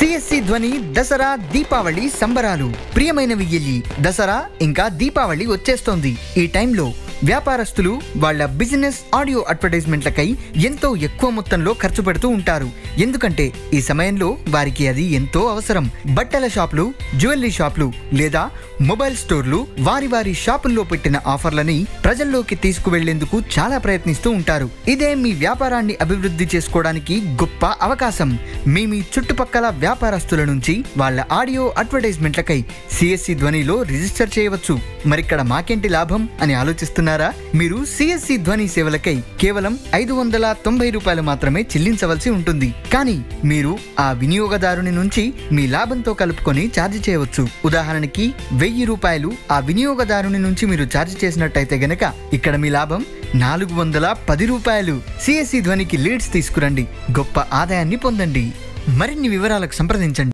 CSC ధ్వని దసరా దీపావళి సంబరాలు. ప్రియమైనవి ఎల్లి దసరా ఇంకా దీపావళి వచ్చేస్తోంది. ఈ టైంలో వ్యాపారస్తులు వాళ్ళ బిజినెస్ ఆడియో అడ్వర్టైజ్మెంట్లకై ఎంతో ఎక్కువ మొత్తంలో ఖర్చు పెడుతూ ఉంటారు. ఎందుకంటే ఈ సమయంలో వారికి అది ఎంతో అవసరం. బట్టల షాపులు జ్యువెలరీ షాపులు లేదా మొబైల్ స్టోర్లు వారి వారి షాపుల్లో పెట్టిన ఆఫర్లని ప్రజల్లోకి తీసుకువెళ్ళేందుకు చాలా ప్రయత్నిస్తూ ఉంటారు. ఇదే మీ వ్యాపారాన్ని అభివృద్ధి చేసుకోవడానికి గొప్ప అవకాశం. మీ మీ చుట్టుపక్కల వ్యాపారస్తుల నుంచి వాళ్ళ ఆడియో అడ్వర్టైజ్మెంట్లకై సిఎస్సి ధ్వనిలో రిజిస్టర్ చేయవచ్చు. మరిక్కడ మాకేంటి లాభం అని ఆలోచిస్తున్నారా? మీరు సిఎస్సి ధ్వని సేవలకై కేవలం ఐదు వందల తొంభై రూపాయలు మాత్రమే చెల్లించవలసి ఉంటుంది. కానీ మీరు ఆ వినియోగదారుని నుంచి మీ లాభంతో కలుపుకొని ఛార్జ్ చేయవచ్చు. ఉదాహరణకి వెయ్యి రూపాయలు ఆ వినియోగదారుని నుంచి మీరు ఛార్జ్ చేసినట్టయితే గనక ఇక్కడ మీ లాభం నాలుగు వందల పది రూపాయలు. సిఎస్సి ధ్వనికి లీడ్స్ తీసుకురండి. గొప్ప ఆదాయాన్ని పొందండి. మరిన్ని వివరాలకు సంప్రదించండి.